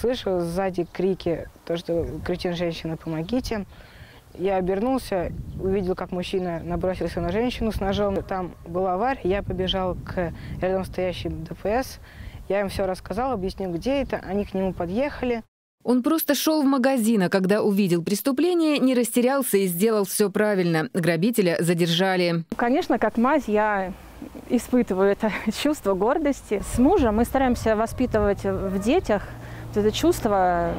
Слышу сзади крики, то, что кричит женщина, помогите. Я обернулся, увидел, как мужчина набросился на женщину с ножом. Там была авария, я побежал к рядом стоящим ДПС. Я им все рассказал, объяснил, где это. Они к нему подъехали. Он просто шел в магазин, а когда увидел преступление, не растерялся и сделал все правильно. Грабителя задержали. Конечно, как мать я испытываю это чувство гордости. С мужем мы стараемся воспитывать в детях вот это чувство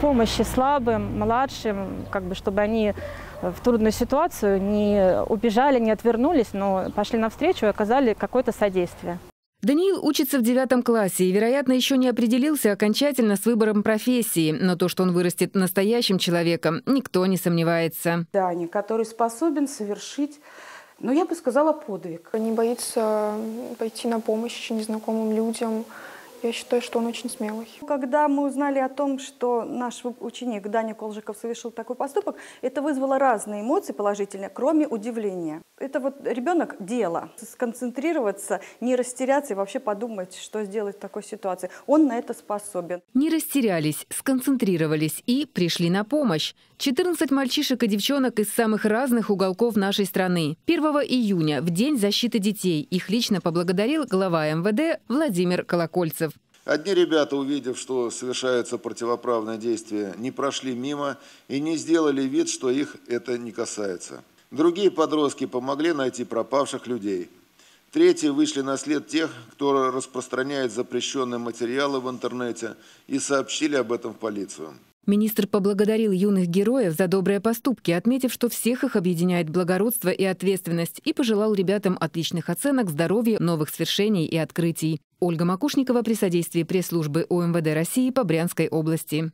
помощи слабым, младшим, как бы, чтобы они в трудную ситуацию не убежали, не отвернулись, но пошли навстречу и оказали какое-то содействие. Даниил учится в девятом классе и, вероятно, еще не определился окончательно с выбором профессии, но то, что он вырастет настоящим человеком, никто не сомневается. Дани, который способен совершить, ну, я бы сказала, подвиг. Не боится пойти на помощь незнакомым людям, я считаю, что он очень смелый. Когда мы узнали о том, что наш ученик Даня Колжиков совершил такой поступок, это вызвало разные эмоции положительные, кроме удивления. Это вот ребенок дело. Сконцентрироваться, не растеряться и вообще подумать, что сделать в такой ситуации. Он на это способен. Не растерялись, сконцентрировались и пришли на помощь. 14 мальчишек и девчонок из самых разных уголков нашей страны. 1 июня, в День защиты детей, их лично поблагодарил глава МВД Владимир Колокольцев. Одни ребята, увидев, что совершается противоправное действие, не прошли мимо и не сделали вид, что их это не касается. Другие подростки помогли найти пропавших людей. Третьи вышли на след тех, кто распространяет запрещенные материалы в интернете и сообщили об этом в полицию. Министр поблагодарил юных героев за добрые поступки, отметив, что всех их объединяет благородство и ответственность, и пожелал ребятам отличных оценок, здоровья, новых свершений и открытий. Ольга Макушникова при содействии пресс-службы УМВД России по Брянской области.